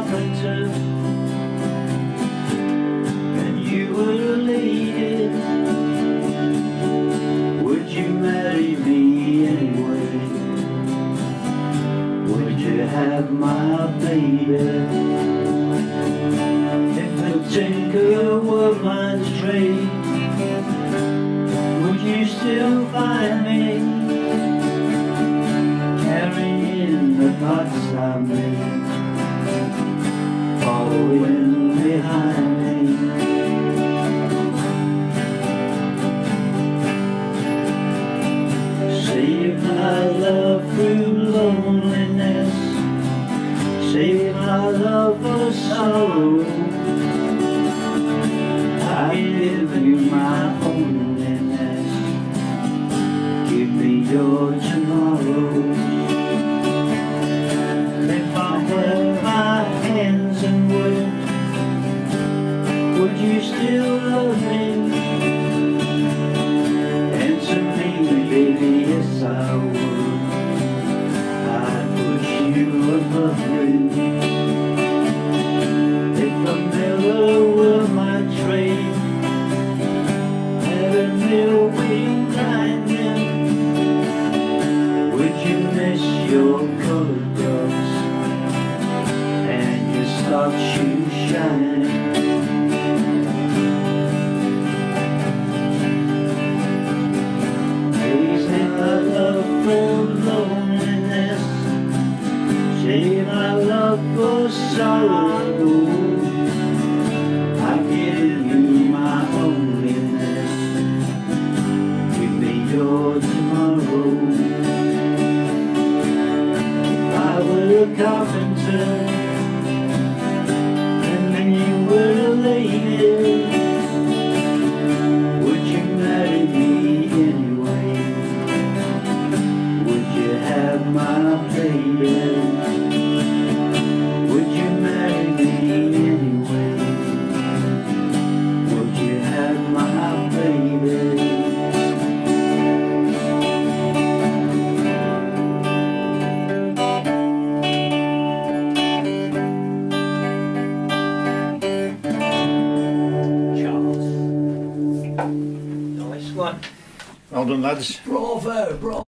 carpenter and you were a lady, would you marry me anyway? Would you have my baby? If the tinker were my trade, would you still find me? Carrying the pots I made. Sorrow. I give you my holiness. Give me your tomorrow. If I held my hands and would, would you still love me? Answer me, baby, yes I would. I'd push you above me. Shoes shining? Raising my love from loneliness, my love for sorrow. I give you my. Give me your tomorrow. I and one. Well done, lads. Bravo, bravo.